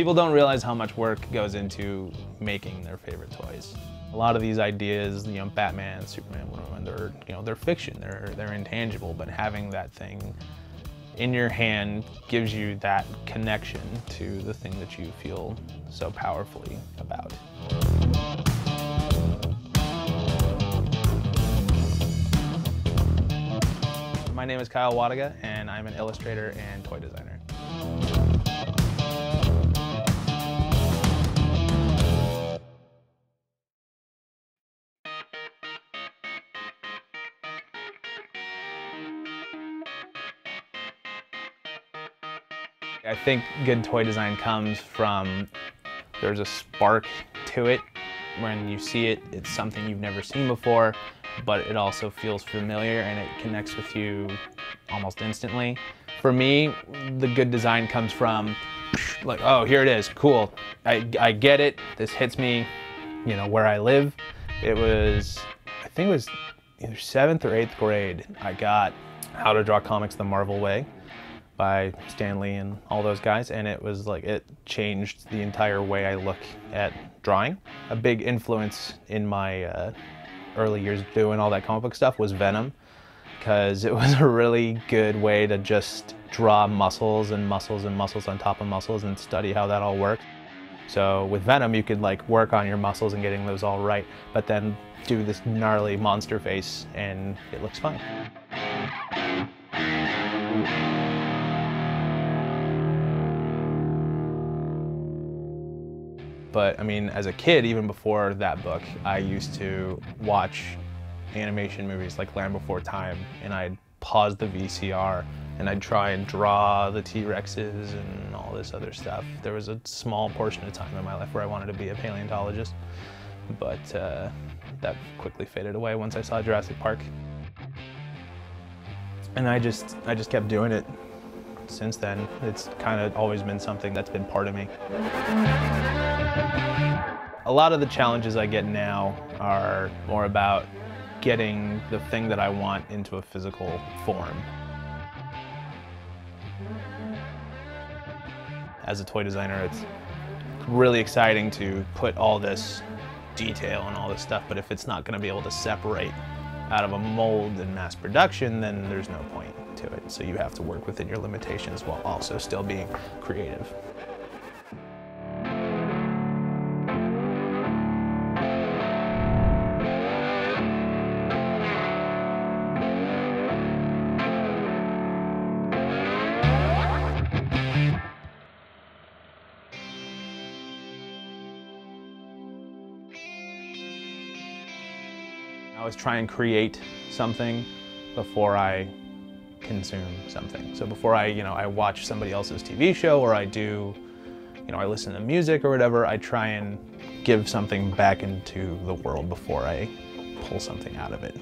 People don't realize how much work goes into making their favorite toys. A lot of these ideas, you know, Batman, Superman, Wonder Woman, they're, you know, they're fiction, they're, they're intangible, but having that thing in your hand gives you that connection to the thing that you feel so powerfully about. My name is Kyle Wlodyga, and I'm an illustrator and toy designer. I think good toy design comes from there's a spark to it. When you see it, it's something you've never seen before, but it also feels familiar and it connects with you almost instantly. For me, the good design comes from like, oh, here it is, cool. I, I get it, this hits me, you know, where I live. It was, I think it was either seventh or eighth grade, I got How to Draw Comics the Marvel Way by Stan Lee and all those guys, and it was like it changed the entire way I look at drawing. A big influence in my uh, early years doing all that comic book stuff was Venom, because it was a really good way to just draw muscles and muscles and muscles on top of muscles and study how that all works. So with Venom, you could like work on your muscles and getting those all right, but then do this gnarly monster face and it looks fine. But I mean, as a kid, even before that book, I used to watch animation movies like Land Before Time, and I'd pause the VCR and I'd try and draw the T-Rexes and all this other stuff. There was a small portion of time in my life where I wanted to be a paleontologist, but uh, that quickly faded away once I saw Jurassic Park. And I just, I just kept doing it since then. It's kind of always been something that's been part of me. A lot of the challenges I get now are more about getting the thing that I want into a physical form. As a toy designer, it's really exciting to put all this detail and all this stuff, but if it's not going to be able to separate out of a mold in mass production, then there's no point to it. So you have to work within your limitations while also still being creative. Always try and create something before I consume something. So before I, you know, I watch somebody else's TV show or I do, you know, I listen to music or whatever, I try and give something back into the world before I pull something out of it.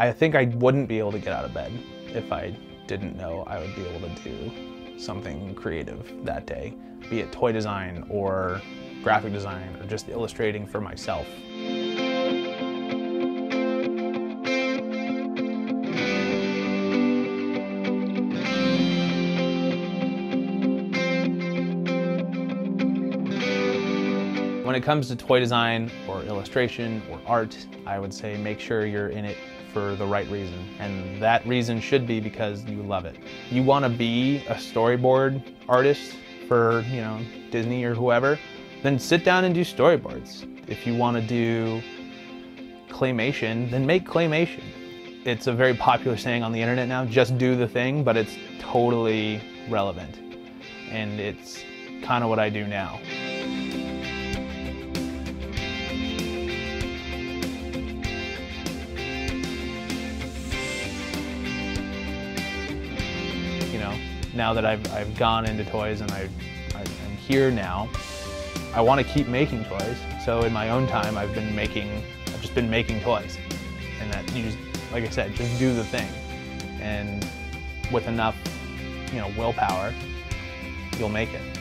I think I wouldn't be able to get out of bed if I didn't know I would be able to do something creative that day, be it toy design or graphic design or just illustrating for myself. When it comes to toy design or illustration or art, I would say make sure you're in it for the right reason. And that reason should be because you love it. You want to be a storyboard artist for, you know, Disney or whoever, then sit down and do storyboards. If you want to do claymation, then make claymation. It's a very popular saying on the internet now, just do the thing, but it's totally relevant. And it's kind of what I do now. Now that I've, I've gone into toys and I, I, am here now, I want to keep making toys. So in my own time, I've been making, I've just been making toys. And that you just, like I said, just do the thing. And with enough, you know, willpower, you'll make it.